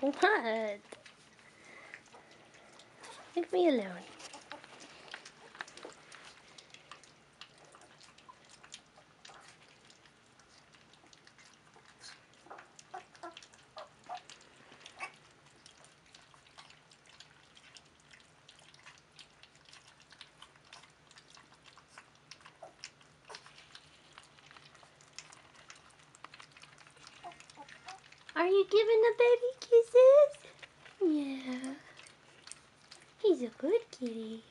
What? Leave me alone. Are you giving the baby kisses? Yeah. He's a good kitty.